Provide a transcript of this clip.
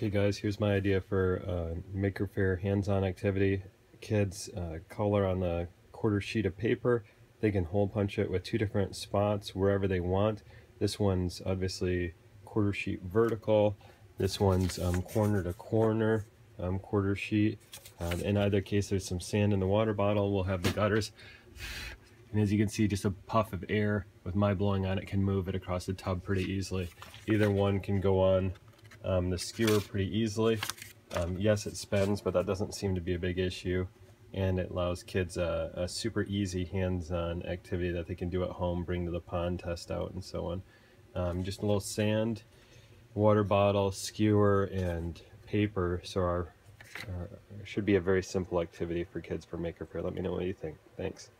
Okay guys, here's my idea for uh, Maker Faire hands-on activity. Kids uh, color on the quarter sheet of paper. They can hole punch it with two different spots wherever they want. This one's obviously quarter sheet vertical. This one's um, corner to corner um, quarter sheet. Uh, in either case, there's some sand in the water bottle. We'll have the gutters. And as you can see, just a puff of air with my blowing on it can move it across the tub pretty easily. Either one can go on um, the skewer pretty easily. Um, yes, it spins, but that doesn't seem to be a big issue. And it allows kids a, a super easy hands-on activity that they can do at home, bring to the pond, test out, and so on. Um, just a little sand, water bottle, skewer, and paper. So our, our should be a very simple activity for kids for Maker Faire. Let me know what you think. Thanks.